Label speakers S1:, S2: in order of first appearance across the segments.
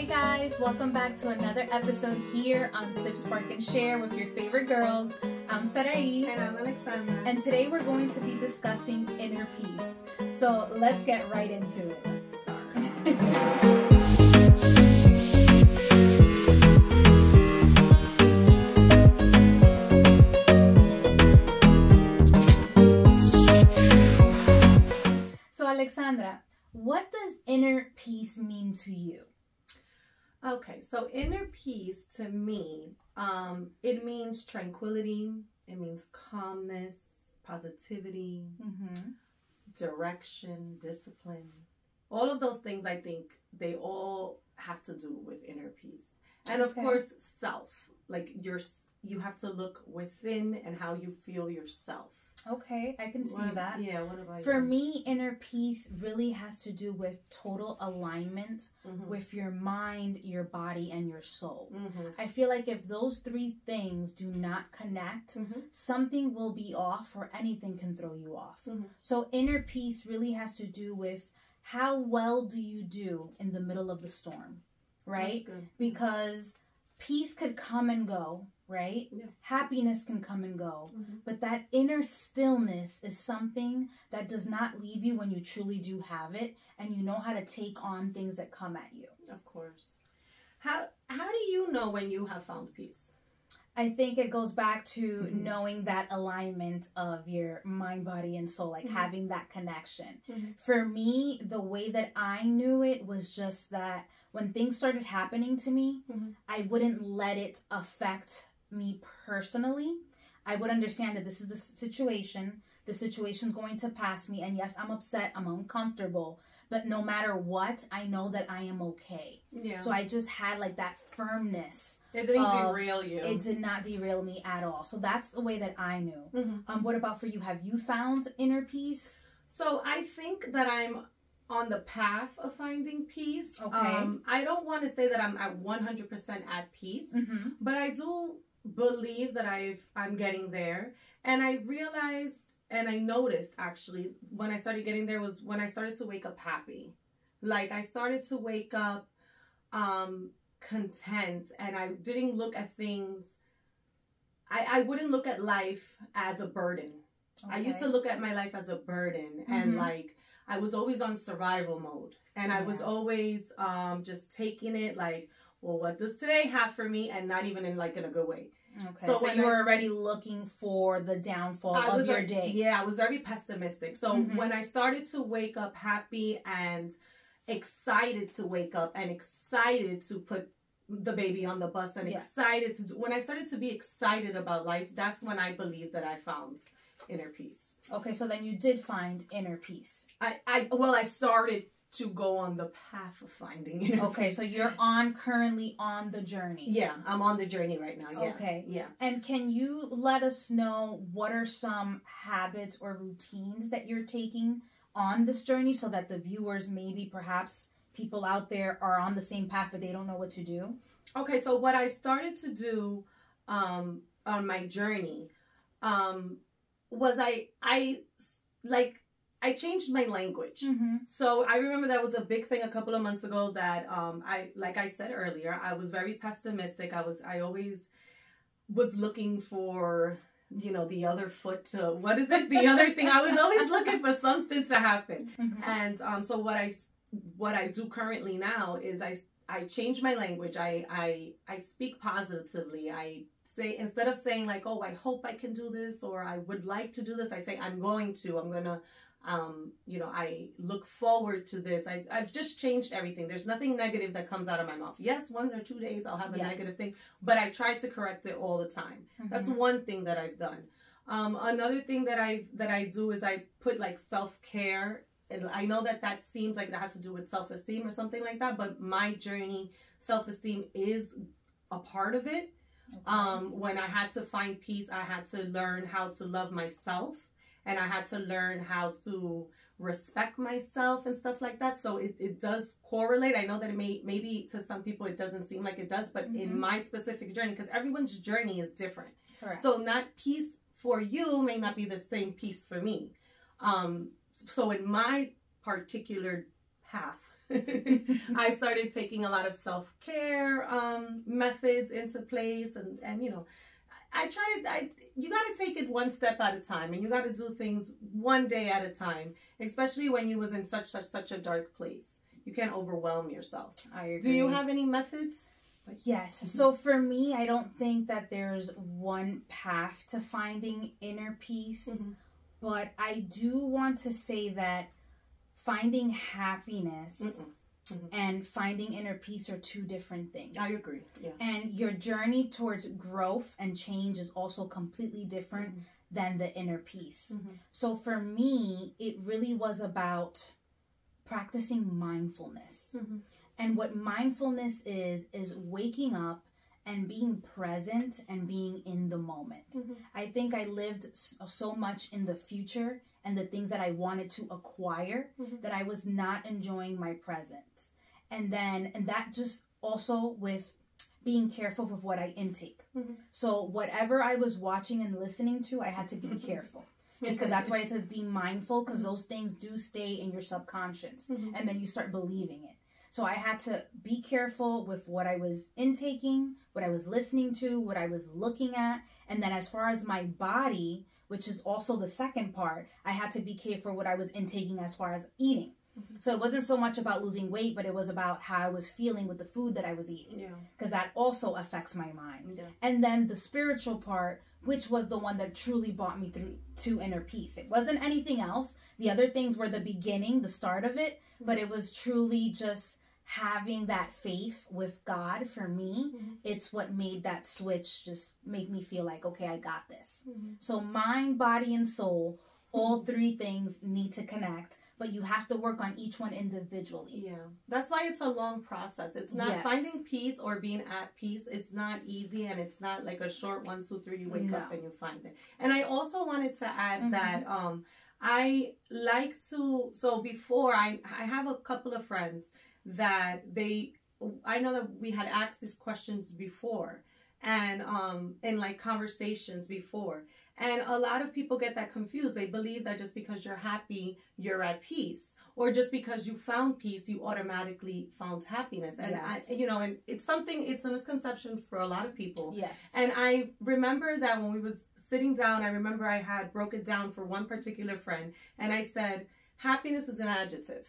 S1: Hey guys, welcome back to another episode here on Sip Spark and Share with your favorite girls. I'm Sarai.
S2: And I'm Alexandra.
S1: And today we're going to be discussing inner peace. So let's get right into it. so Alexandra, what does inner peace mean to you?
S2: Okay, so inner peace to me, um, it means tranquility, it means calmness, positivity,
S1: Mm-hmm.
S2: direction, discipline. All of those things, I think, they all have to do with inner peace. And of course, self. Like your, you have to look within and how you feel yourself.
S1: Okay, I can see
S2: What-
S1: that.
S2: Yeah. What about
S1: For
S2: you?
S1: me, inner peace really has to do with total alignment
S2: Mhm.
S1: with your mind, your body, and your soul.
S2: Mhm.
S1: I feel like if those three things do not connect,
S2: Mhm.
S1: something will be off or anything can throw you off.
S2: Mhm.
S1: So, inner peace really has to do with how well do you do in the middle of the storm, right? Because peace could come and go, right?
S2: Yeah.
S1: Happiness can come and go.
S2: Mhm.
S1: But that inner stillness is something that does not leave you when you truly do have it and you know how to take on things that come at you.
S2: Of course. How how do you know when you have found peace?
S1: I think it goes back to
S2: Mhm.
S1: knowing that alignment of your mind, body, and soul, like
S2: Mhm.
S1: having that connection.
S2: Mhm.
S1: For me, the way that I knew it was just that when things started happening to me,
S2: Mhm.
S1: I wouldn't let it affect me personally. I would understand that this is the situation. The situation's going to pass me, and yes, I'm upset, I'm uncomfortable, but no matter what, I know that I am okay.
S2: Yeah.
S1: So I just had like that firmness.
S2: it didn't
S1: uh,
S2: derail you.
S1: It did not derail me at all. So that's the way that I knew.
S2: Mhm.
S1: Um, what about for you? Have you found inner peace?
S2: So I think that I'm on the path of finding peace.
S1: Okay.
S2: Um, I don't want to say that I'm at 100% at peace,
S1: Mm-hmm.
S2: but I do believe that I've I'm getting there. And I realized and I noticed actually when I started getting there was when I started to wake up happy. Like I started to wake up um content and I didn't look at things I, I wouldn't look at life as a burden. I used to look at my life as a burden and
S1: Mhm.
S2: like I was always on survival mode and I was
S1: Yeah.
S2: always um just taking it like well what does today have for me and not even in like in a good way.
S1: Okay.
S2: So
S1: So,
S2: when
S1: you
S2: I-
S1: were already looking for the downfall
S2: I
S1: of your day.
S2: Yeah, I was very pessimistic. So
S1: Mhm.
S2: when I started to wake up happy and excited to wake up and excited to put the baby on the bus and
S1: Yeah.
S2: excited to do, when I started to be excited about life, that's when I believe that I found inner peace.
S1: Okay, so then you did find inner peace.
S2: I, I well, I started to go on the path of finding inner
S1: Okay, so you're on currently on the journey.
S2: Yeah, I'm on the journey right now. Yeah.
S1: Okay.
S2: Yeah.
S1: And can you let us know what are some habits or routines that you're taking on this journey so that the viewers, maybe perhaps people out there, are on the same path but they don't know what to do?
S2: Okay, so what I started to do um, on my journey um, was I I like I changed my language.
S1: Mm-hmm.
S2: So I remember that was a big thing a couple of months ago that um, I like I said earlier I was very pessimistic. I was I always was looking for you know the other foot to what is it the other thing I was always looking for something to happen.
S1: Mm-hmm.
S2: And um, so what I what I do currently now is I I change my language. I I I speak positively. I say instead of saying like, "Oh, I hope I can do this," or "I would like to do this," I say, "I'm going to. I'm gonna." Um, you know, I look forward to this. I, I've just changed everything. There's nothing negative that comes out of my mouth. Yes, one or two days I'll have a
S1: Yes.
S2: negative thing, but I try to correct it all the time. That's
S1: Mhm.
S2: one thing that I've done. Um, another thing that I that I do is I put like self care. I know that that seems like that has to do with self esteem or something like that, but my journey, self esteem is a part of it.
S1: Okay.
S2: Um, when I had to find peace, I had to learn how to love myself, and I had to learn how to respect myself and stuff like that. So it, it does correlate. I know that it may maybe to some people it doesn't seem like it does, but
S1: Mhm.
S2: in my specific journey, because everyone's journey is different.
S1: Correct.
S2: So not peace for you may not be the same peace for me. Um, so in my particular path, I started taking a lot of self care um, methods into place, and and you know, I, to. I you got to take it one step at a time, and you got to do things one day at a time. Especially when you was in such such such a dark place, you can't overwhelm yourself.
S1: I agree.
S2: Do you have any methods?
S1: Yes.
S2: Mm-hmm.
S1: So for me, I don't think that there's one path to finding inner peace,
S2: Mhm.
S1: but I do want to say that finding happiness
S2: Mm-mm.
S1: And finding inner peace are two different things.
S2: I agree. Yeah.
S1: And your journey towards growth and change is also completely different
S2: Mhm.
S1: than the inner peace.
S2: Mhm.
S1: So for me, it really was about practicing mindfulness.
S2: Mhm.
S1: And what mindfulness is, is waking up and being present and being in the moment.
S2: Mhm.
S1: I think I lived so much in the future and the things that I wanted to acquire
S2: Mhm.
S1: that I was not enjoying my presence. And then, and that just also with being careful with what I intake.
S2: Mhm.
S1: So, whatever I was watching and listening to, I had to be careful because that's why it says be mindful because those things do stay in your subconscious
S2: Mhm.
S1: and then you start believing it. So I had to be careful with what I was intaking, what I was listening to, what I was looking at, and then as far as my body, which is also the second part, I had to be careful what I was intaking as far as eating. Mm-hmm. So it wasn't so much about losing weight, but it was about how I was feeling with the food that I was eating
S2: Yeah.
S1: because that also affects my mind
S2: Yeah.
S1: and then the spiritual part which was the one that truly brought me through to inner peace it wasn't anything else the other things were the beginning the start of it but mm-hmm. it was truly just having that faith with god for me
S2: Mhm.
S1: it's what made that switch just make me feel like okay i got this
S2: Mhm.
S1: so mind body and soul all three things need to connect but you have to work on each one individually
S2: Yeah, that's why it's a long process. It's not
S1: Yes.
S2: finding peace or being at peace. It's not easy, and it's not like a short one, two, three. You wake up and you find it. And I also wanted to add
S1: Mhm.
S2: that um, I like to. So before I, I have a couple of friends that they. I know that we had asked these questions before, and um, in like conversations before. And a lot of people get that confused. They believe that just because you're happy, you're at peace, or just because you found peace, you automatically found happiness. And
S1: Yes.
S2: I, you know, and it's something. It's a misconception for a lot of people.
S1: yes
S2: And I remember that when we was sitting down, I remember I had broke it down for one particular friend, and I said, happiness is an adjective.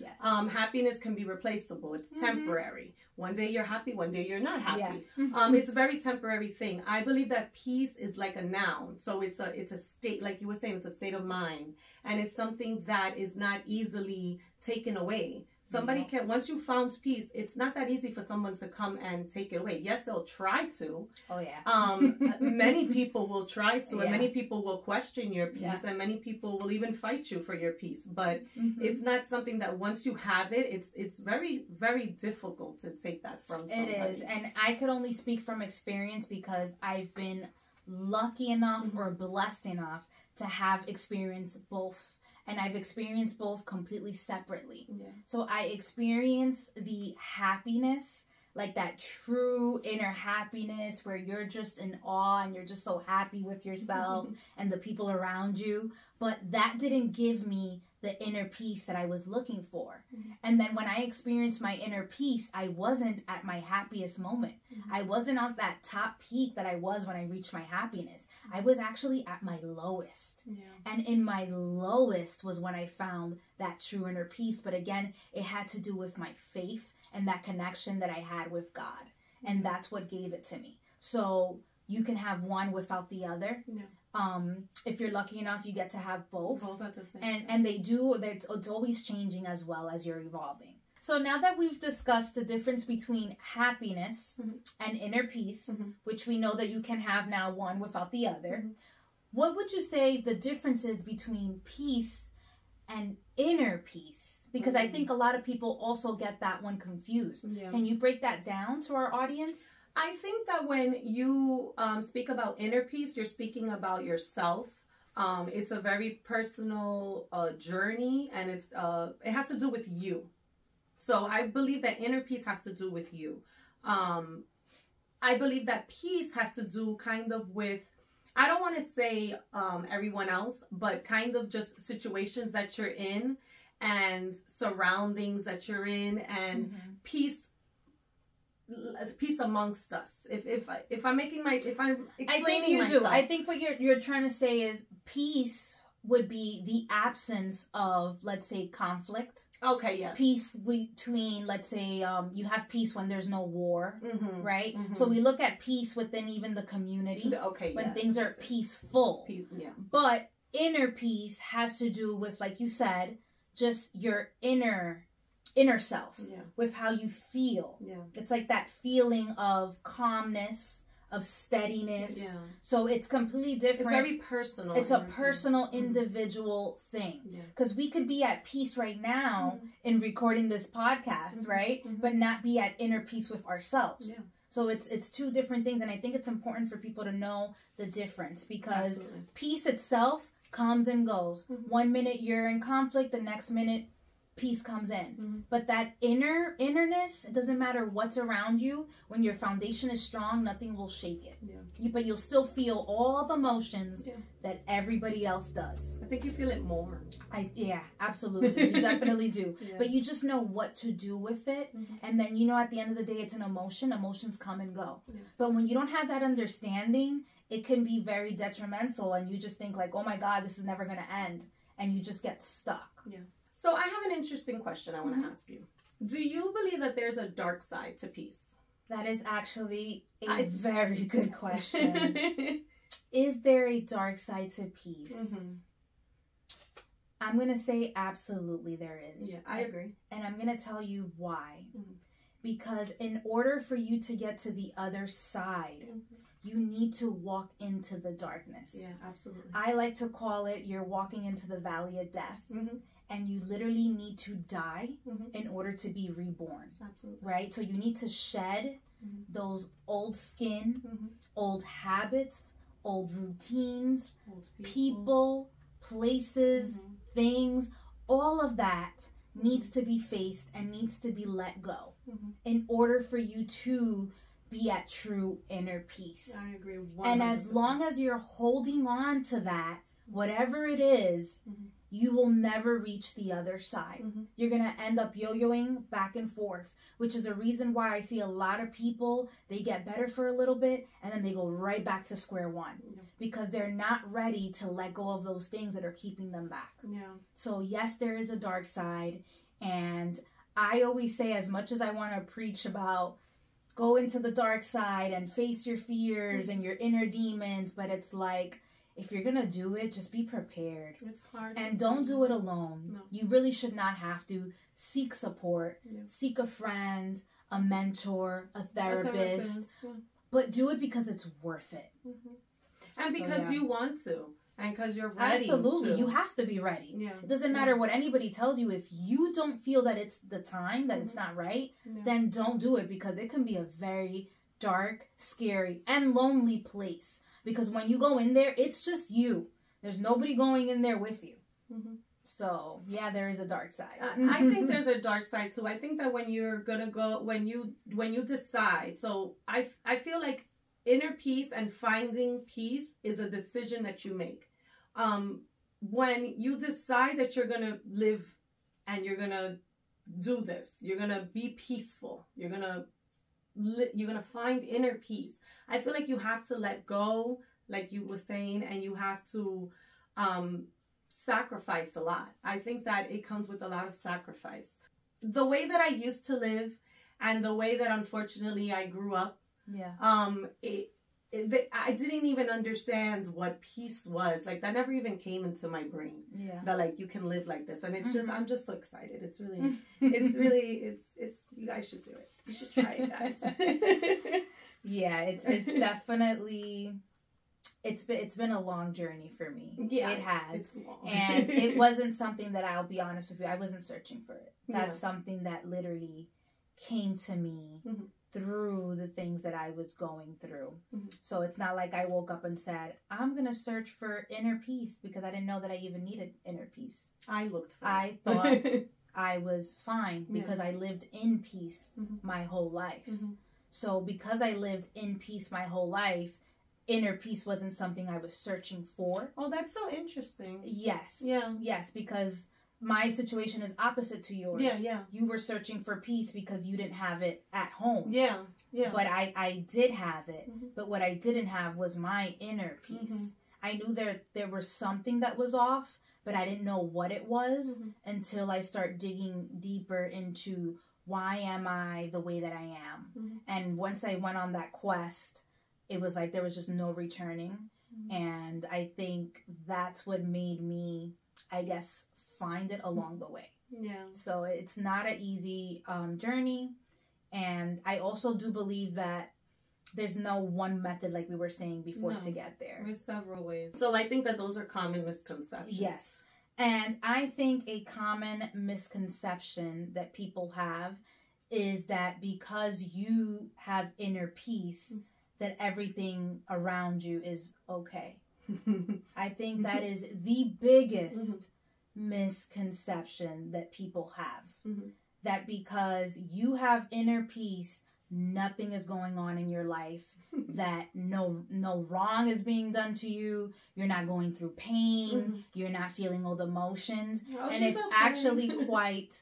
S1: Yes
S2: Um, happiness can be replaceable. It's
S1: Mhm.
S2: temporary. One day you're happy, one day you're not happy
S1: yeah
S2: um, it's a very temporary thing. I believe that peace is like a noun, so it's a it's a state, like you were saying, it's a state of mind, and it's something that is not easily taken away. Somebody
S1: No.
S2: can once you found peace, it's not that easy for someone to come and take it away. Yes, they'll try to.
S1: oh yeah
S2: Um, many people will try to, and many people will question your peace,
S1: Yeah.
S2: and many people will even fight you for your peace. But
S1: Mhm.
S2: it's not something that once you have it, it's it's very very difficult to take that from somebody.
S1: It is, and I could only speak from experience because I've been lucky enough
S2: Mhm.
S1: or blessed enough to have experienced both, and I've experienced both completely separately.
S2: Yeah.
S1: So I experienced the happiness, like that true inner happiness where you're just in awe and you're just so happy with yourself and the people around you. But that didn't give me the inner peace that I was looking for.
S2: Mhm.
S1: And then when I experienced my inner peace, I wasn't at my happiest moment.
S2: Mhm.
S1: I wasn't at that top peak that I was when I reached my happiness. I was actually at my lowest.
S2: Yeah.
S1: And in my lowest was when I found that true inner peace. But again, it had to do with my faith and that connection that I had with God. And that's what gave it to me. So you can have one without the other.
S2: Yeah.
S1: Um, if you're lucky enough, you get to have both.
S2: Both at the same
S1: And
S2: time.
S1: and they do. It's, it's always changing as well as you're evolving. So now that we've discussed the difference between happiness
S2: Mhm.
S1: and inner peace,
S2: Mhm.
S1: which we know that you can have now one without the other,
S2: Mhm.
S1: what would you say the difference is between peace and inner peace? Because I
S2: Mhm.
S1: think a lot of people also get that one confused.
S2: yeah.
S1: Can you break that down to our audience?
S2: I think that when you um, speak about inner peace, you're speaking about yourself. Um, it's a very personal uh, journey, and it's uh, it has to do with you. So I believe that inner peace has to do with you. Um, I believe that peace has to do kind of with I don't want to say um, everyone else, but kind of just situations that you're in and surroundings that you're in and
S1: Mhm.
S2: peace peace amongst us if if if i'm making my if i'm
S1: I think you
S2: myself,
S1: do. I think what you're you're trying to say is peace would be the absence of, let's say, conflict.
S2: Okay yes
S1: Peace between, let's say, um, you have peace when there's no war,
S2: mm-hmm.
S1: right?
S2: Mhm.
S1: So we look at peace within even the community
S2: okay
S1: when
S2: yes,
S1: things are peaceful.
S2: Peace, yeah
S1: But inner peace has to do with, like you said, just your inner inner self,
S2: yeah
S1: with how you feel.
S2: yeah
S1: It's like that feeling of calmness, of steadiness.
S2: yeah
S1: So it's completely different.
S2: it's very personal
S1: It's a personal,
S2: Mhm.
S1: individual thing.
S2: yeah
S1: Because we could be at peace right now in recording this podcast,
S2: Mhm,
S1: right?
S2: mhm.
S1: But not be at inner peace with ourselves.
S2: Yeah.
S1: So it's it's two different things, and I think it's important for people to know the difference because
S2: Absolutely.
S1: peace itself comes and goes.
S2: Mhm.
S1: One minute you're in conflict, the next minute peace comes in.
S2: Mhm.
S1: But that inner innerness, it doesn't matter what's around you. When your foundation is strong, nothing will shake it.
S2: Yeah.
S1: You, but you'll still feel all the emotions
S2: Yeah.
S1: that everybody else does.
S2: I think you feel it more.
S1: I yeah, absolutely. You definitely do.
S2: Yeah.
S1: But you just know what to do with it.
S2: Mhm.
S1: And then you know at the end of the day it's an emotion. Emotions come and go.
S2: Yeah.
S1: But when you don't have that understanding, it can be very detrimental and you just think like, "Oh my god, this is never going to end." And you just get stuck.
S2: So I have an interesting question I want to
S1: Mhm.
S2: ask you. Do you believe that there's a dark side to peace?
S1: That is actually a
S2: I-
S1: very good question. is there a dark side to peace?
S2: Mhm.
S1: I'm going to say absolutely there is.
S2: Yeah, I agree.
S1: And I'm going to tell you why.
S2: Mhm.
S1: Because in order for you to get to the other side, you need to walk into the darkness.
S2: Yeah, absolutely.
S1: I like to call it you're walking into the valley of death.
S2: hmm
S1: And you literally need to die
S2: Mhm.
S1: in order to be reborn,
S2: Absolutely.
S1: right? So you need to shed
S2: Mhm.
S1: those old skin,
S2: Mhm.
S1: old habits, old routines,
S2: Old
S1: people, places,
S2: Mhm.
S1: things, all of that needs to be faced and needs to be let go
S2: Mhm.
S1: in order for you to be at true inner peace.
S2: I agree. 100%.
S1: And as long as you're holding on to that, whatever it is. You will never reach the other side.
S2: Mhm.
S1: You're going to end up yo yoing back and forth, which is a reason why I see a lot of people, they get better for a little bit and then they go right back to square one
S2: Yeah.
S1: because they're not ready to let go of those things that are keeping them back.
S2: Yeah.
S1: So, yes, there is a dark side. And I always say, as much as I want to preach about go into the dark side and face your fears and your inner demons, but it's like, if you're going to do it, just be prepared.
S2: It's hard.
S1: And don't do it alone.
S2: No.
S1: You really should not have to. Seek support,
S2: Yeah.
S1: seek a friend, a mentor, a
S2: A
S1: therapist,
S2: yeah.
S1: but do it because it's worth it.
S2: Mhm. And
S1: So,
S2: because
S1: yeah.
S2: you want to, and because you're ready.
S1: Absolutely.
S2: to.
S1: You have to be ready.
S2: Yeah.
S1: It doesn't matter what anybody tells you. If you don't feel that it's the time, that it's
S2: Mhm.
S1: not right, then don't do it because it can be a very dark, scary, and lonely place. Because when you go in there, it's just you. There's nobody going in there with you.
S2: Mhm.
S1: So, yeah, there is a dark side.
S2: I I think there's a dark side too. I think that when you're gonna go, when you when you decide, so I I feel like inner peace and finding peace is a decision that you make. Um, when you decide that you're gonna live and you're gonna do this, you're gonna be peaceful. You're gonna you're gonna find inner peace. I feel like you have to let go, like you were saying, and you have to um sacrifice a lot. I think that it comes with a lot of sacrifice. The way that I used to live and the way that unfortunately I grew up,
S1: yeah.
S2: um, it, it, I didn't even understand what peace was. Like that never even came into my brain
S1: Yeah.
S2: that like you can live like this. And it's just,
S1: Mhm.
S2: I'm just so excited. It's really, it's really, it's, it's, you guys should do it. You should try it, guys.
S1: yeah, it's it's definitely it's been it's been a long journey for me.
S2: yeah,
S1: it has.
S2: It's long.
S1: and it wasn't something that I'll be honest with you, I wasn't searching for it. That's
S2: Yeah.
S1: something that literally came to me
S2: Mhm.
S1: Through the things that I was going through.
S2: Mhm.
S1: So it's not like I woke up and said, I'm going to search for inner peace because I didn't know that I even needed inner peace.
S2: I looked for
S1: I
S2: it.
S1: thought I was fine
S2: Yeah.
S1: because I lived in peace
S2: Mhm.
S1: my whole life.
S2: Mhm.
S1: So because I lived in peace my whole life, inner peace wasn't something I was searching for.
S2: Oh, that's so interesting.
S1: Yes.
S2: Yeah.
S1: Yes, because my situation is opposite to yours.
S2: Yeah, yeah.
S1: You were searching for peace because you didn't have it at home.
S2: Yeah, yeah.
S1: But I I did have it.
S2: Mhm.
S1: But what I didn't have was my inner peace.
S2: Mhm.
S1: I knew there there was something that was off, but I didn't know what it was
S2: Mhm.
S1: until I start digging deeper into why am I the way that I am.
S2: Mhm.
S1: And once I went on that quest, it was like there was just no returning.
S2: Mhm.
S1: And I think that's what made me, I guess, find it along the way.
S2: Yeah.
S1: So it's not an easy um, journey. And I also do believe that there's no one method, like we were saying before,
S2: No.
S1: to get there.
S2: There's several ways. So I think that those are common misconceptions.
S1: Yes. And I think a common misconception that people have is that because you have inner peace, that everything around you is okay. I think that is the biggest
S2: Mhm.
S1: Misconception that people have.
S2: Mhm.
S1: That because you have inner peace, nothing is going on in your life. that no no wrong is being done to you. You're not going through pain.
S2: Mhm.
S1: You're not feeling all the emotions.
S2: Oh,
S1: and it's
S2: okay.
S1: actually quite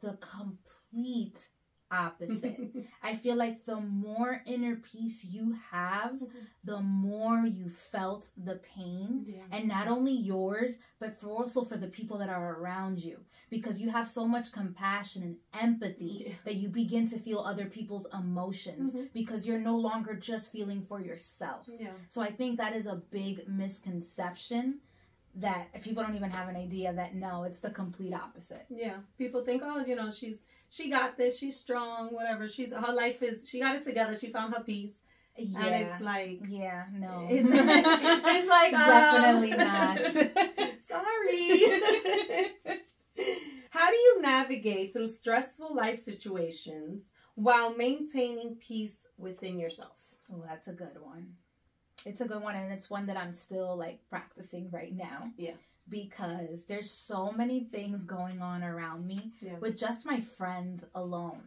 S1: the complete opposite. I feel like the more inner peace you have, the more you felt the pain.
S2: Yeah.
S1: And not only yours, but for also for the people that are around you. Because you have so much compassion and empathy
S2: Yeah.
S1: that you begin to feel other people's emotions
S2: Mhm.
S1: because you're no longer just feeling for yourself.
S2: Yeah.
S1: So I think that is a big misconception that people don't even have an idea that no, it's the complete opposite.
S2: Yeah. People think, oh, you know, she's she got this, she's strong, whatever. She's her life is she got it together, she found her peace.
S1: Yeah.
S2: And it's like
S1: yeah, no.
S2: It's, it's like um,
S1: Definitely not.
S2: Sorry. How do you navigate through stressful life situations while maintaining peace within yourself?
S1: Oh, that's a good one. It's a good one, and it's one that I'm still like practicing right now.
S2: Yeah.
S1: Because there's so many things going on around me
S2: Yeah.
S1: with just my friends alone.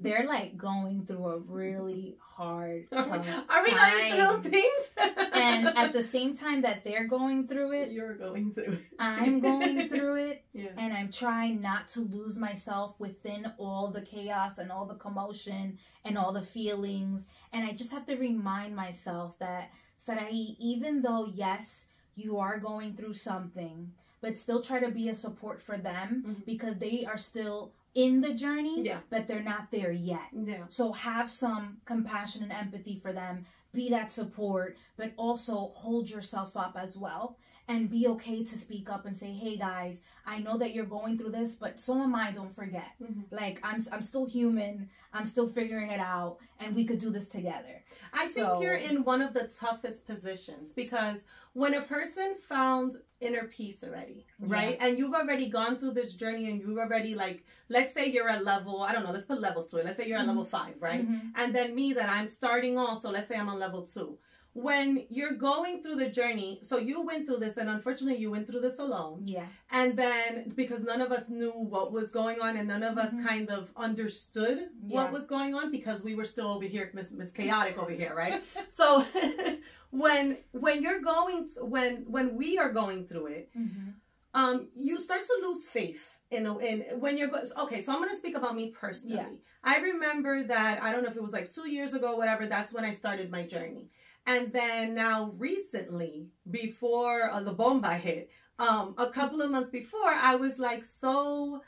S1: They're like going through a really hard
S2: Are we, are we going
S1: time.
S2: through things?
S1: and at the same time that they're going through it,
S2: you're going through it.
S1: I'm going through it.
S2: Yeah.
S1: and I'm trying not to lose myself within all the chaos and all the commotion and all the feelings. And I just have to remind myself that, Sarai, even though, yes, you are going through something, but still try to be a support for them
S2: Mhm.
S1: because they are still in the journey,
S2: Yeah.
S1: but they're not there yet.
S2: Yeah.
S1: So have some compassion and empathy for them. Be that support, but also hold yourself up as well. And be okay to speak up and say, "Hey guys, I know that you're going through this, but so am I. Don't forget.
S2: Mhm.
S1: Like I'm, I'm still human. I'm still figuring it out, and we could do this together."
S2: I think you're in one of the toughest positions because when a person found inner peace already, right? And you've already gone through this journey and you've already like let's say you're at level, I don't know, let's put levels to it. Let's say you're at
S1: Mhm.
S2: level 5, right?
S1: Mhm.
S2: And then me that I'm starting also, let's say I'm on level 2. When you're going through the journey, so you went through this and unfortunately you went through this alone.
S1: Yeah.
S2: And then because none of us knew what was going on and none of us
S1: Mhm.
S2: kind of understood
S1: Yeah.
S2: what was going on because we were still over here, Miss, Miss Chaotic over here, right? so when when you're going when when we are going through it,
S1: Mhm.
S2: um, you start to lose faith in a, in when you're go- okay. So I'm gonna speak about me personally.
S1: Yeah.
S2: I remember that I don't know if it was like two years ago, whatever. That's when I started my journey, and then now recently, before uh, the bomba hit, um, a couple of months before, I was like so,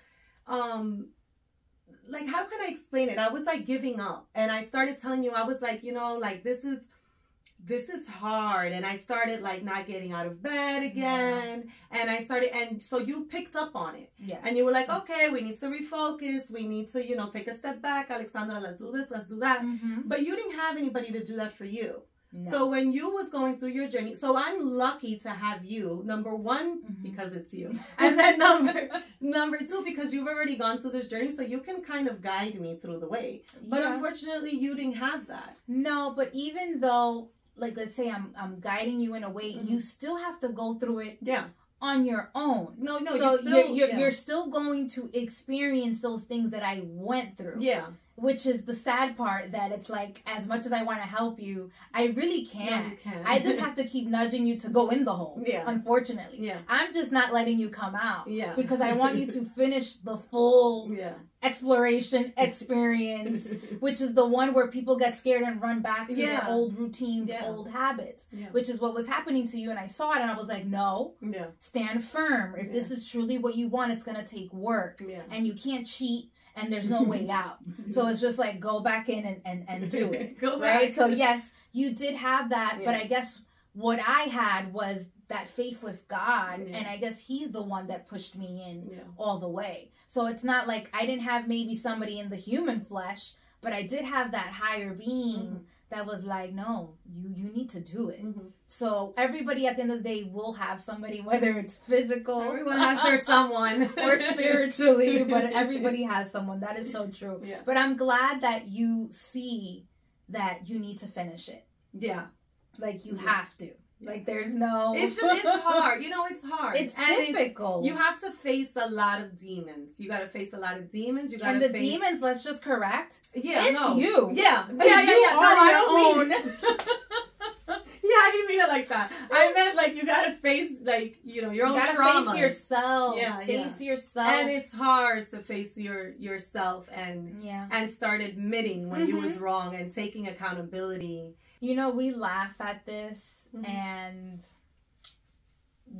S2: um, like how can I explain it? I was like giving up, and I started telling you, I was like, you know, like this is this is hard. And i started like not getting out of bed again. And i started and so you picked up on it.
S1: Yes.
S2: and you were like okay we need to refocus. We need to you know take a step back. Alexandra let's do this let's do that.
S1: Mhm.
S2: but you didn't have anybody to do that for you
S1: No.
S2: so when you was going through your journey so i'm lucky to have you number one
S1: Mhm.
S2: because it's you and then number number two because you've already gone through this journey so you can kind of guide me through the way but
S1: Yeah.
S2: unfortunately you didn't have that
S1: No, but even though, like, let's say I'm I'm guiding you in a way,
S2: Mhm.
S1: you still have to go through it
S2: yeah
S1: on your own.
S2: no no
S1: so
S2: you
S1: you're you're,
S2: yeah.
S1: you're still going to experience those things that I went through.
S2: yeah
S1: which is the sad part that it's like as much as I want to help you, I really can't.
S2: No, can't.
S1: I just have to keep nudging you to go in the hole.
S2: Yeah.
S1: Unfortunately.
S2: Yeah.
S1: I'm just not letting you come out.
S2: Yeah.
S1: Because I want you to finish the full
S2: Yeah.
S1: exploration experience, which is the one where people get scared and run back to their old routines,
S2: Yeah.
S1: old habits,
S2: Yeah.
S1: which is what was happening to you. And I saw it and I was like, no,
S2: Yeah.
S1: stand firm. If this is truly what you want, it's going to take work
S2: Yeah.
S1: and you can't cheat and there's no way out. So it's just like go back in and, and, and do it.
S2: Go
S1: Right? So yes, you did have that, but I guess what I had was that faith with God
S2: Yeah.
S1: and I guess he's the one that pushed me in
S2: Yeah.
S1: all the way. So it's not like I didn't have maybe somebody in the human flesh, but I did have that higher being
S2: Mhm.
S1: that was like, no, you you need to do it.
S2: Mhm.
S1: So everybody at the end of the day will have somebody, whether it's physical,
S2: Everyone has their someone.
S1: or spiritually, but everybody has someone. That is so true.
S2: Yeah.
S1: But I'm glad that you see that you need to finish it.
S2: Yeah.
S1: Like you
S2: Yeah.
S1: have to. Like there's no.
S2: It's just it's hard. You know, it's hard.
S1: It's
S2: And
S1: difficult.
S2: you have to face a lot of demons. You got to face a lot of demons. You got to face and
S1: the
S2: face.
S1: demons. Let's just correct.
S2: Yeah,
S1: it's
S2: no.
S1: you.
S2: Yeah, yeah, yeah, yeah. No,
S1: are
S2: I
S1: your
S2: don't mean. yeah, I didn't mean it like that. I meant like you got to face like you know your
S1: You
S2: own
S1: gotta
S2: trauma.
S1: face yourself.
S2: Yeah,
S1: face yourself.
S2: and it's hard to face your yourself and
S1: yeah.
S2: and start admitting when you
S1: Mhm.
S2: was wrong and taking accountability.
S1: You know, we laugh at this
S2: Mhm.
S1: and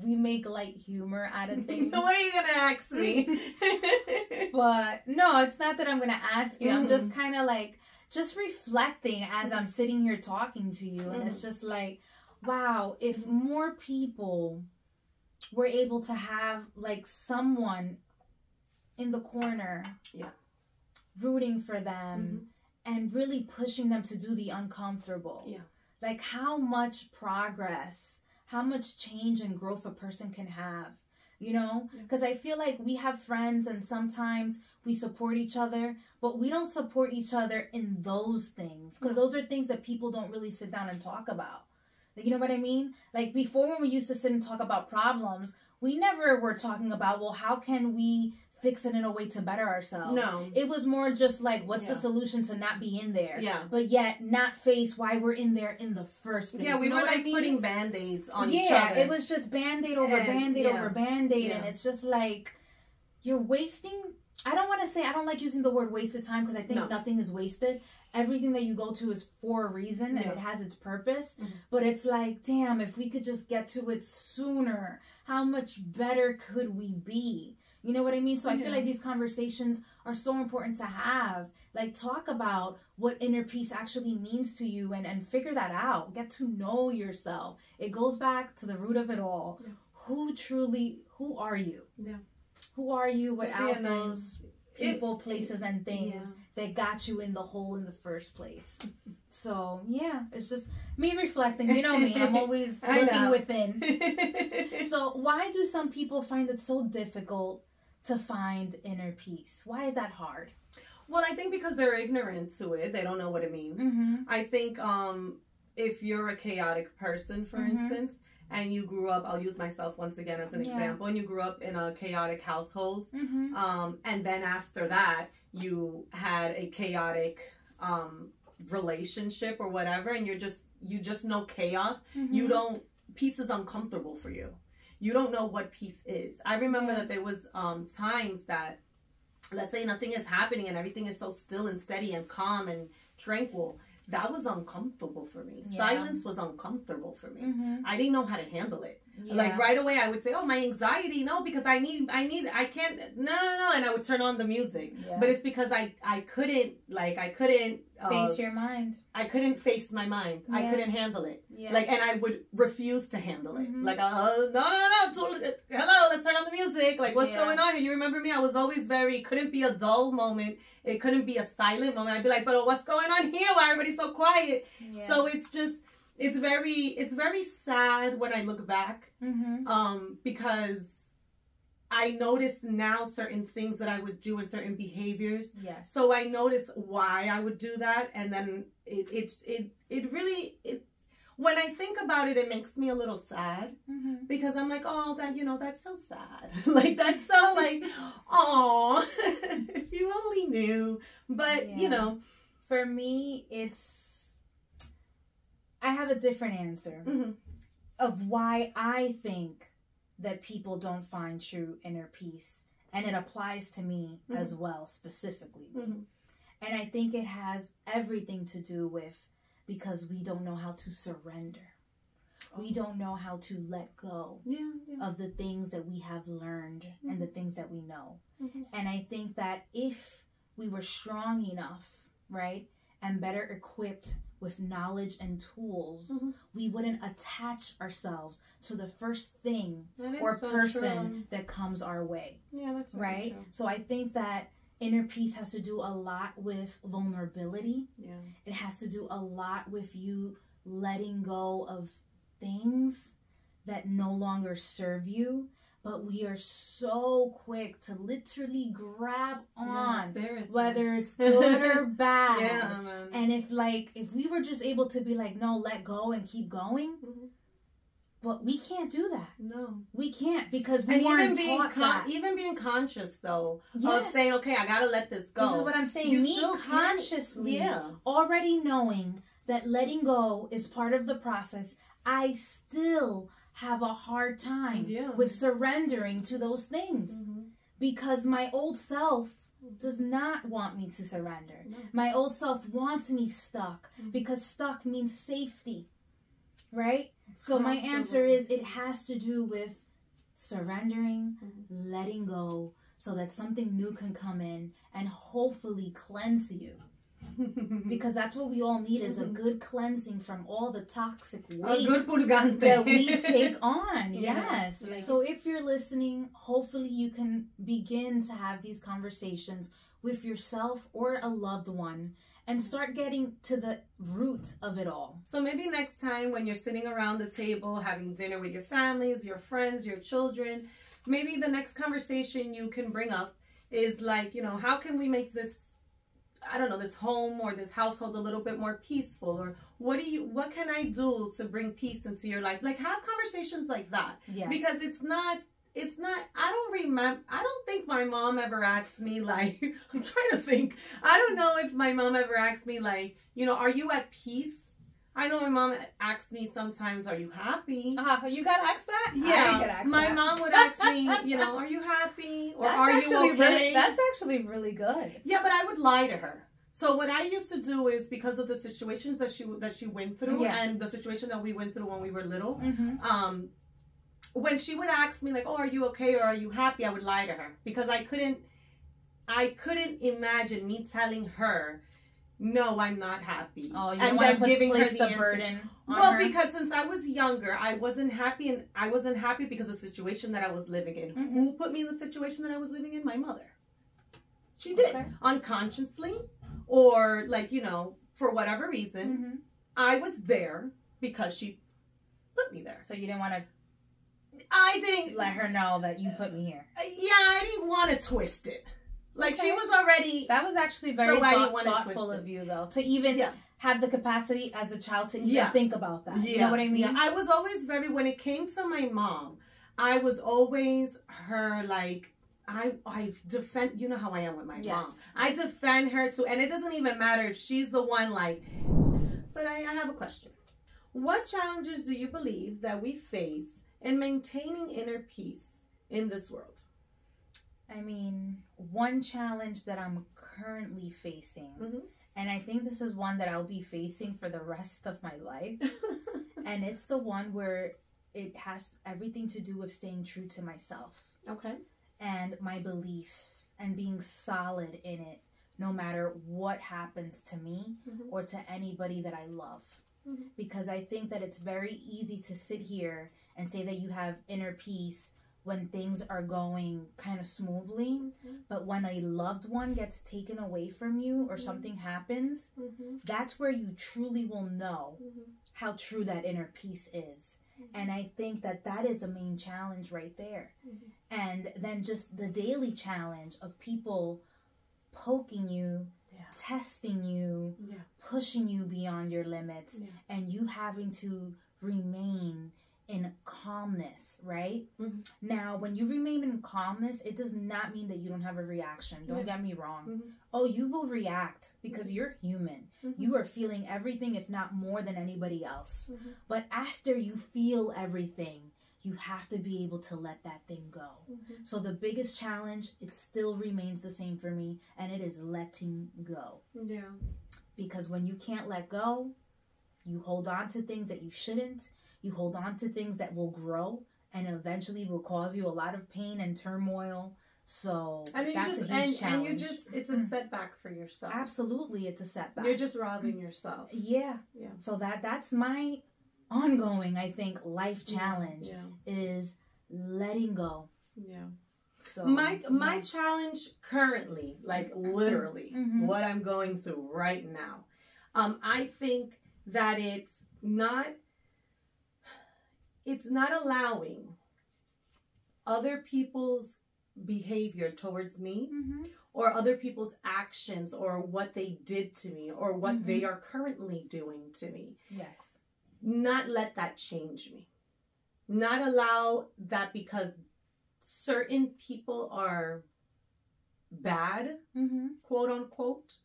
S1: we make light humor out of things.
S2: what are you gonna ask me?
S1: But no, it's not that I'm gonna ask you. I'm just
S2: Mm-hmm.
S1: kind of like just reflecting as I'm sitting here talking to you, and it's
S2: Mm-hmm.
S1: just like, wow, if mm-hmm. more people were able to have like someone in the corner,
S2: Yeah.
S1: rooting for them mm-hmm. and really pushing them to do the uncomfortable.
S2: Yeah.
S1: Like how much progress, how much change and growth a person can have. You know?
S2: Yeah.
S1: Because I feel like we have friends and sometimes we support each other, but we don't support each other in those things. Because those are things that people don't really sit down and talk about. You know what I mean? Like before when we used to sit and talk about problems, we never were talking about, well, how can we fix it in a way to better ourselves?
S2: No.
S1: It was more just like, what's the solution to not be in there?
S2: Yeah.
S1: But yet not face why we're in there in the first place.
S2: Yeah, we
S1: You know
S2: were
S1: what I
S2: like
S1: mean?
S2: putting band aids on
S1: yeah,
S2: each other.
S1: Yeah, it was just band aid over
S2: And-
S1: band aid
S2: yeah.
S1: over band aid. And it's just like, you're wasting. I don't want to say, I don't like using the word wasted time because I think
S2: No.
S1: nothing is wasted. Everything that you go to is for a reason and it has its purpose.
S2: Mhm.
S1: But it's like, damn, if we could just get to it sooner, how much better could we be? You know what I mean? So I feel like these conversations are so important to have. Like, talk about what inner peace actually means to you and, and figure that out. Get to know yourself. It goes back to the root of it all.
S2: Yeah.
S1: Who truly, who are you?
S2: Yeah.
S1: Who are you without those people, places, and things
S2: Yeah.
S1: that got you in the hole in the first place? So, yeah, it's just me reflecting. You know me, I'm always looking within. So, why do some people find it so difficult to find inner peace? Why is that hard?
S2: well, I think because they're ignorant to it, they don't know what it means.
S1: Mm-hmm.
S2: I think um, if you're a chaotic person, for
S1: Mhm.
S2: instance, and you grew up, I'll use myself once again as an
S1: Yeah.
S2: example, and you grew up in a chaotic household,
S1: Mm-hmm.
S2: um, and then after that, you had a chaotic um, relationship or whatever, and you're just you just know chaos.
S1: Mm-hmm.
S2: You don't peace is uncomfortable for you. You don't know what peace is. I remember that there was um, times that, let's say, nothing is happening and everything is so still and steady and calm and tranquil. That was uncomfortable for me.
S1: Yeah.
S2: Silence was uncomfortable for me.
S1: Mm-hmm.
S2: I didn't know how to handle it.
S1: Yeah.
S2: Like right away, I would say, "Oh, my anxiety, no, because I need, I need, I can't, no, no, no," and I would turn on the music.
S1: Yeah.
S2: But it's because I, I couldn't, like, I couldn't uh,
S1: face your mind.
S2: I couldn't face my mind. I couldn't handle it.
S1: Yeah.
S2: Like, and I would refuse to handle it.
S1: Mhm.
S2: Like, uh, no, no, no, no, totally- hello, let's turn on the music. Like, what's
S1: Yeah.
S2: going on here? You remember me? I was always very, couldn't be a dull moment. It couldn't be a silent moment. I'd be like, but what's going on here? Why everybody's so quiet?
S1: yeah.
S2: So it's just, it's very, it's very sad when I look back,
S1: mm-hmm.
S2: um, because I notice now certain things that I would do and certain behaviors
S1: yes.
S2: so I notice why I would do that, and then it it it, it really it when I think about it, it makes me a little sad
S1: Mm-hmm.
S2: because I'm like, oh, that you know, that's so sad. like that's so like, oh, if you only knew. But
S1: Yeah.
S2: you know,
S1: For me, it's. I have a different answer
S2: mhm.
S1: of why I think that people don't find true inner peace. And it applies to me as well, specifically.
S2: Mhm.
S1: And I think it has everything to do with because we don't know how to surrender. We don't know how to let go
S2: yeah, yeah.
S1: of the things that we have learned and the things that we know.
S2: Mhm.
S1: And I think that if we were strong enough, right, and better equipped with knowledge and tools,
S2: Mhm.
S1: we wouldn't attach ourselves to the first thing or
S2: so
S1: person
S2: true.
S1: that comes our way,
S2: Yeah, that's
S1: right?
S2: true.
S1: So I think that inner peace has to do a lot with vulnerability.
S2: Yeah.
S1: It has to do a lot with you letting go of things that no longer serve you. But we are so quick to literally grab on,
S2: seriously.
S1: whether it's good or bad.
S2: Yeah.
S1: And if like if we were just able to be like, no, let go and keep going,
S2: Mhm.
S1: but we can't do that.
S2: No.
S1: We can't because we
S2: and even
S1: weren't
S2: being
S1: taught
S2: con-
S1: that.
S2: even being conscious though
S1: Yes.
S2: of saying, okay, I gotta let this go.
S1: This is what I'm saying.
S2: You
S1: Me consciously
S2: yeah.
S1: already knowing that letting go is part of the process, I still have a hard time
S2: Yeah.
S1: with surrendering to those things
S2: Mhm.
S1: because my old self does not want me to surrender.
S2: No.
S1: My old self wants me stuck
S2: Mhm.
S1: because stuck means safety. Right? So my answer is it has to do with surrendering,
S2: Mhm.
S1: letting go so that something new can come in and hopefully cleanse you because that's what we all need is a
S2: Mhm.
S1: good cleansing from all the toxic
S2: a
S1: waste
S2: good purgante.
S1: that we take on.
S2: Yeah,
S1: yes.
S2: like-
S1: so if you're listening hopefully you can begin to have these conversations with yourself or a loved one and start getting to the root of it all.
S2: So maybe next time when you're sitting around the table having dinner with your families, your friends, your children, maybe the next conversation you can bring up is like, you know, how can we make this I don't know, this home or this household a little bit more peaceful or what do you what can I do to bring peace into your life? Like have conversations like that.
S1: yeah
S2: Because it's not it's not I don't remember I don't think my mom ever asked me like I'm trying to think. I don't know if my mom ever asked me like, you know, are you at peace? I know my mom asks me sometimes, are you happy?
S1: uh, you got asked that
S2: yeah, my mom would ask me, you know, are you happy or
S1: that's
S2: are you okay?
S1: really that's actually really good
S2: yeah, but I would lie to her. So what I used to do is because of the situations that she that she went through
S1: Yeah.
S2: and the situation that we went through when we were little,
S1: mm-hmm.
S2: um when she would ask me like oh are you okay or are you happy i would lie to her because i couldn't i couldn't imagine me telling her no i'm not happy
S1: oh you
S2: and
S1: don't want to
S2: then
S1: giving
S2: giving her
S1: the,
S2: the,
S1: burden on
S2: well
S1: her.
S2: because since i was younger i wasn't happy and i wasn't happy because of the situation that i was living in
S1: Mhm.
S2: who put me in the situation that i was living in my mother she did
S1: Okay.
S2: unconsciously or like you know for whatever reason
S1: Mhm.
S2: i was there because she put me there
S1: so you didn't want to
S2: i didn't
S1: let her know that you put me here
S2: Uh, Yeah, I didn't want to twist it. Like she was already.
S1: That was actually very thought- thoughtful of you, though, to even
S2: Yeah.
S1: have the capacity as a child to even
S2: Yeah.
S1: think about that.
S2: Yeah,
S1: You know what I mean?
S2: yeah. I was always very. When it came to my mom, I was always her like. I I defend. You know how I am with my
S1: Yes.
S2: mom. I defend her too, and it doesn't even matter if she's the one like. So I, I have a question. What challenges do you believe that we face in maintaining inner peace in this world?
S1: I mean, one challenge that I'm currently facing,
S2: Mhm.
S1: and I think this is one that I'll be facing for the rest of my life, and it's the one where it has everything to do with staying true to myself
S2: okay.
S1: and my belief and being solid in it no matter what happens to me
S2: Mhm.
S1: or to anybody that I love.
S2: Mhm.
S1: Because I think that it's very easy to sit here and say that you have inner peace when things are going kind of smoothly,
S2: Mhm.
S1: but when a loved one gets taken away from you or
S2: Mhm.
S1: something happens,
S2: Mhm.
S1: that's where you truly will know
S2: Mhm.
S1: how true that inner peace is.
S2: Mhm.
S1: And I think that that is the main challenge right there.
S2: Mhm.
S1: And then just the daily challenge of people poking you
S2: Yeah.
S1: testing you,
S2: Yeah.
S1: pushing you beyond your limits,
S2: Yeah.
S1: and you having to remain in calmness, right?
S2: Mhm.
S1: Now, when you remain in calmness, it does not mean that you don't have a reaction. Don't
S2: Yeah.
S1: get me wrong.
S2: Mhm.
S1: Oh, you will react because you're human.
S2: Mhm.
S1: You are feeling everything, if not more than anybody else.
S2: Mhm.
S1: But after you feel everything, you have to be able to let that thing go.
S2: Mhm.
S1: So the biggest challenge, it still remains the same for me, and it is letting go.
S2: Yeah.
S1: Because when you can't let go, you hold on to things that you shouldn't. You hold on to things that will grow and eventually will cause you a lot of pain and turmoil. So
S2: And you
S1: that's
S2: just
S1: a huge
S2: and, and you just it's a
S1: Mm.
S2: setback for yourself.
S1: absolutely it's a setback.
S2: You're just robbing yourself.
S1: yeah.
S2: Yeah.
S1: So that that's my ongoing, I think, life challenge
S2: Yeah.
S1: is letting go.
S2: Yeah.
S1: So
S2: my my
S1: yeah.
S2: challenge currently, like literally,
S1: Mhm.
S2: what I'm going through right now, um, I think that it's not it's not allowing other people's behavior towards me
S1: Mhm.
S2: or other people's actions or what they did to me or what
S1: Mhm.
S2: they are currently doing to me
S1: yes.
S2: not let that change me. Not allow that because certain people are bad,
S1: Mm-hmm.
S2: quote unquote.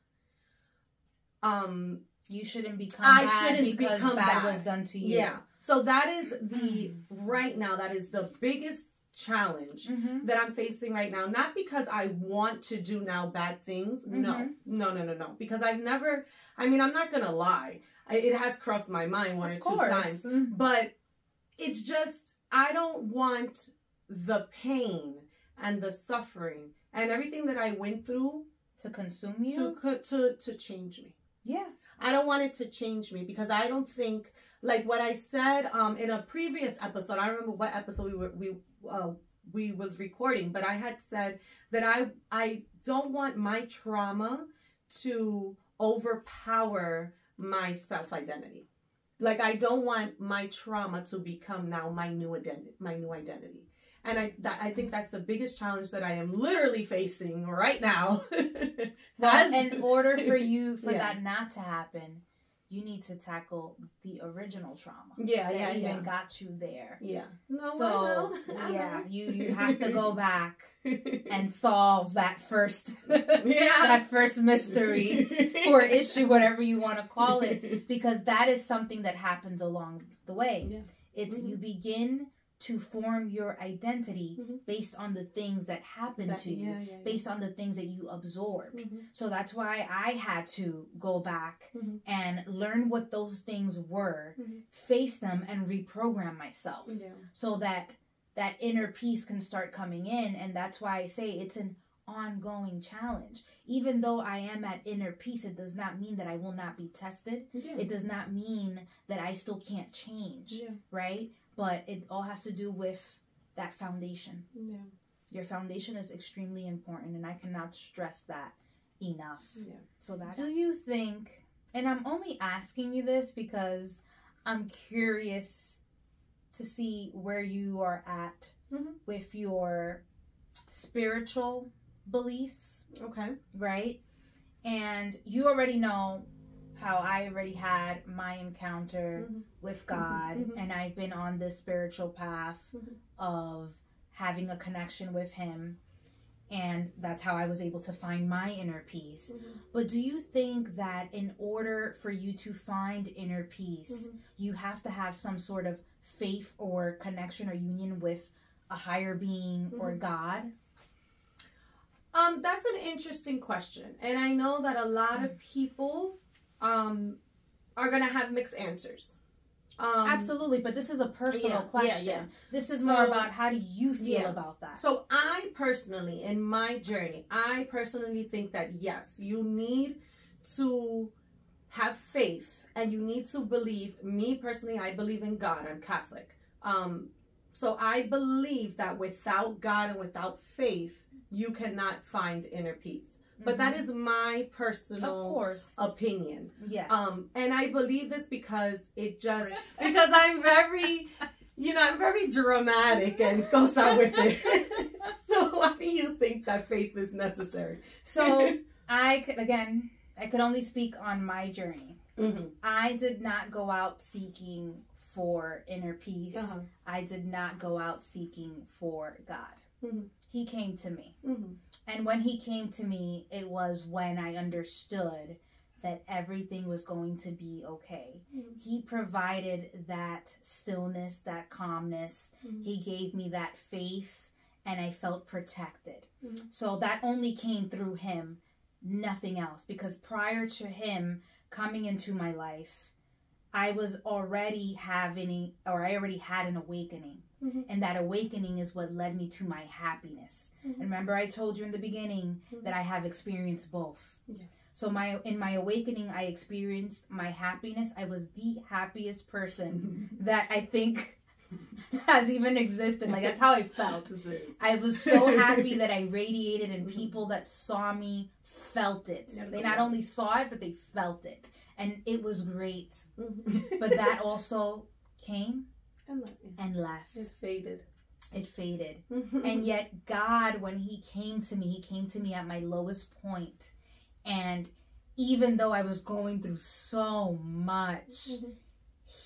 S2: Um,
S1: You shouldn't become
S2: I
S1: bad
S2: shouldn't
S1: because
S2: become
S1: bad,
S2: bad.
S1: was done to you.
S2: yeah. So that is the right now, that is the biggest challenge
S1: Mm-hmm.
S2: that I'm facing right now. Not because I want to do now bad things. No,
S1: Mhm.
S2: no, no, no, no. Because I've never, I mean, I'm not going to lie. I, it has crossed my mind one
S1: Of
S2: or two
S1: course.
S2: times.
S1: Mhm.
S2: but it's just I don't want the pain and the suffering and everything that I went through
S1: To consume you.
S2: to to to change me.
S1: yeah.
S2: I don't want it to change me because I don't think like what I said um in a previous episode. I remember what episode we were we uh, we was recording, but I had said that I I don't want my trauma to overpower my self identity. Like I don't want my trauma to become now my new identity, my new identity. And I that, I think that's the biggest challenge that I am literally facing right now.
S1: Well, in order for you for
S2: Yeah.
S1: that not to happen, you need to tackle the original trauma.
S2: yeah,
S1: that
S2: yeah,
S1: even
S2: yeah.
S1: got you there.
S2: Yeah. No,
S1: so yeah, you you have to go back and solve that first
S2: yeah.
S1: that first mystery or issue, whatever you want to call it, because that is something that happens along the way.
S2: Yeah.
S1: It's
S2: Mhm.
S1: you begin to form your identity
S2: Mhm.
S1: based on the things that happen
S2: That-
S1: to you,
S2: yeah, yeah, yeah.
S1: based on the things that you absorbed.
S2: Mhm.
S1: So that's why I had to go back
S2: Mhm.
S1: and learn what those things were,
S2: Mhm.
S1: face them, and reprogram myself so that that inner peace can start coming in. And that's why I say it's an ongoing challenge. Even though I am at inner peace, it does not mean that I will not be tested.
S2: Yeah.
S1: It does not mean that I still can't change,
S2: yeah.
S1: right? But it all has to do with that foundation.
S2: Yeah.
S1: Your foundation is extremely important, and I cannot stress that enough.
S2: Yeah.
S1: So that. Do you think? And I'm only asking you this because I'm curious to see where you are at
S2: Mhm.
S1: with your spiritual beliefs,
S2: Okay.
S1: right? And you already know how I already had my encounter
S2: Mhm.
S1: with God,
S2: mhm.
S1: and I've been on this spiritual path
S2: Mhm.
S1: of having a connection with Him. And that's how I was able to find my inner peace. But do you think that in order for you to find inner peace,
S2: Mhm.
S1: you have to have some sort of faith or connection or union with a higher being or
S2: Mhm.
S1: God?
S2: Um, that's an interesting question, and I know that a lot of people um are gonna have mixed answers. Um,
S1: Absolutely, but this is a personal
S2: yeah, yeah,
S1: question.
S2: yeah.
S1: This is
S2: So-
S1: more about how do you feel
S2: Yeah.
S1: about that?
S2: So I personally, in my journey, I personally think that yes, you need to have faith and you need to believe. Me personally, I believe in God. I'm Catholic. Um, so I believe that without God and without faith, you cannot find inner peace. But that is my
S1: Mm-hmm. of
S2: personal
S1: course.
S2: opinion.
S1: yes.
S2: Um, and I believe this because it just because I'm very, you know, I'm very dramatic and goes out with it. so why do you think that faith is necessary?
S1: so I could again, I could only speak on my journey.
S2: Mm-hmm.
S1: I did not go out seeking for inner peace.
S2: Uh-huh.
S1: I did not go out seeking for God.
S2: Mhm.
S1: He came to me.
S2: Mm-hmm.
S1: And when he came to me, it was when I understood that everything was going to be okay.
S2: Mhm.
S1: He provided that stillness, that calmness.
S2: Mhm.
S1: He gave me that faith, and I felt protected.
S2: Mhm.
S1: So that only came through him, nothing else. Because prior to him coming into my life, I was already having, or I already had an awakening.
S2: Mhm.
S1: And that awakening is what led me to my happiness.
S2: Mhm.
S1: And remember, I told you in the beginning
S2: Mhm.
S1: that I have experienced both.
S2: Yeah.
S1: So my in my awakening, I experienced my happiness. I was the happiest person that I think has even existed. Like that's how I felt. I was so happy that I radiated, and people that saw me felt it. They not
S2: on.
S1: only saw it, but they felt it, and it was great.
S2: Mhm.
S1: But that also came
S2: and me.
S1: and left.
S2: It faded.
S1: It faded.
S2: Mm-hmm.
S1: And yet, God, when He came to me, He came to me at my lowest point. And even though I was going through so much,
S2: Mhm.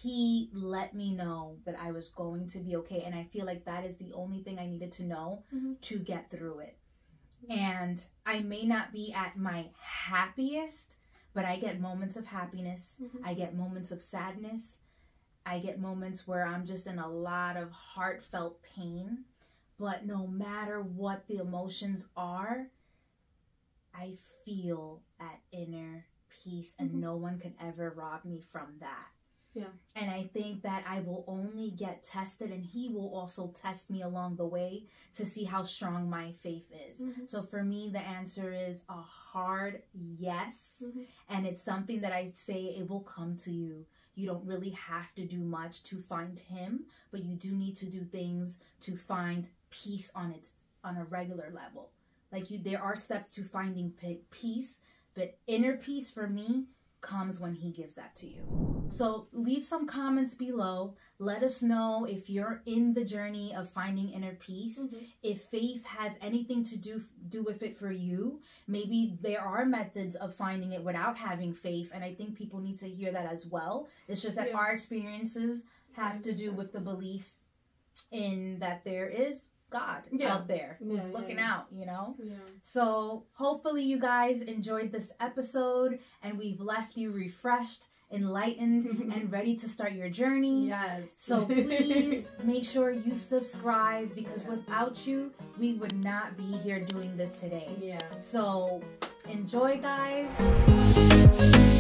S1: He let me know that I was going to be okay. And I feel like that is the only thing I needed to know
S2: Mhm.
S1: to get through it. And I may not be at my happiest, but I get moments of happiness.
S2: Mhm.
S1: I get moments of sadness. I get moments where I'm just in a lot of heartfelt pain. But no matter what the emotions are, I feel at inner peace, and
S2: Mhm.
S1: no one can ever rob me from that.
S2: Yeah.
S1: And I think that I will only get tested, and He will also test me along the way to see how strong my faith is.
S2: Mhm.
S1: So for me, the answer is a hard yes.
S2: Mhm.
S1: And it's something that I say it will come to you. You don't really have to do much to find him, but you do need to do things to find peace on its on a regular level. Like you there are steps to finding peace, but inner peace for me comes when he gives that to you. So leave some comments below. Let us know if you're in the journey of finding inner peace
S2: Mhm.
S1: if faith has anything to do do with it for you maybe there are methods of finding it without having faith and i think people need to hear that as well it's just that
S2: Yeah.
S1: our experiences have to do with the belief in that there is god
S2: Yeah.
S1: out there who's
S2: Yeah,
S1: looking out you know so hopefully you guys enjoyed this episode and we've left you refreshed enlightened and ready to start your journey
S2: Yes.
S1: so please make sure you subscribe because without you, we would not be here doing this today.
S2: yeah.
S1: So enjoy, guys.